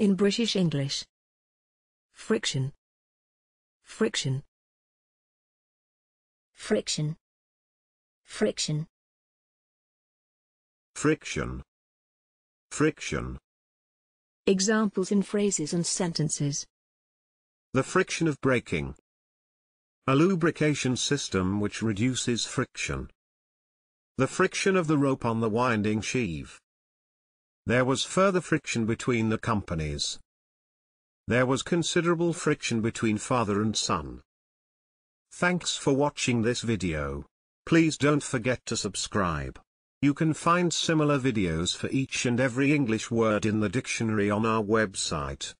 In British English. Friction. Friction. friction, friction, friction, friction, Examples in phrases and sentences. the friction of braking. A lubrication system which reduces friction. The friction of the rope on the winding sheave. There was further friction between the companies. There was considerable friction between father and son. Thanks for watching this video. Please don't forget to subscribe. You can find similar videos for each and every English word in the dictionary on our website.